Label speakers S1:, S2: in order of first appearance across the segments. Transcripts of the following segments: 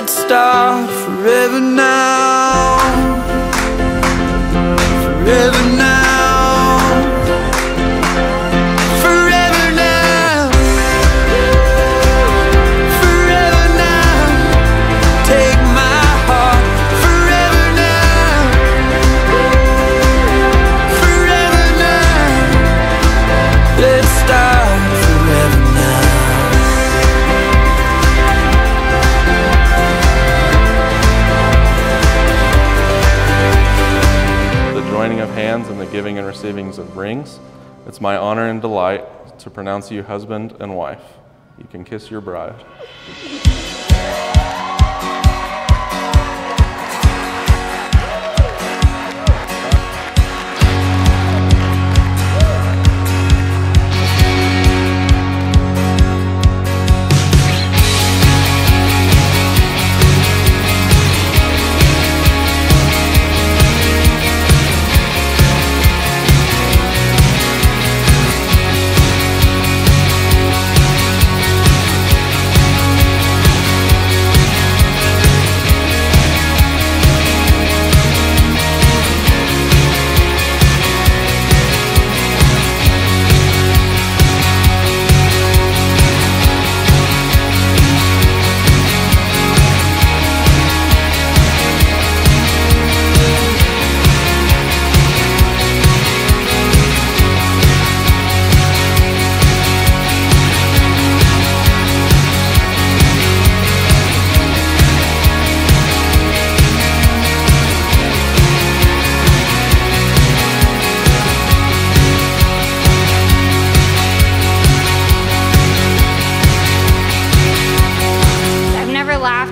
S1: head start forever now. Forever.
S2: giving and receivings of rings. It's my honor and delight to pronounce you husband and wife. You can kiss your bride.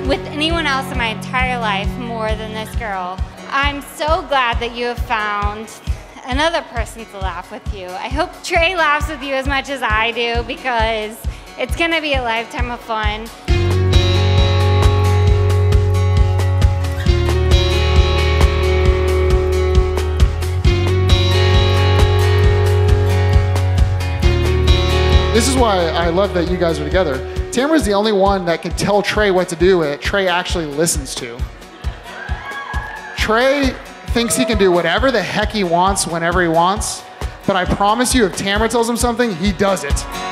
S3: with anyone else in my entire life more than this girl. I'm so glad that you have found another person to laugh with you. I hope Trey laughs with you as much as I do because it's going to be a lifetime of fun.
S4: This is why I love that you guys are together Tamara's the only one that can tell Trey what to do that Trey actually listens to. Trey thinks he can do whatever the heck he wants whenever he wants, but I promise you, if Tamara tells him something, he does it.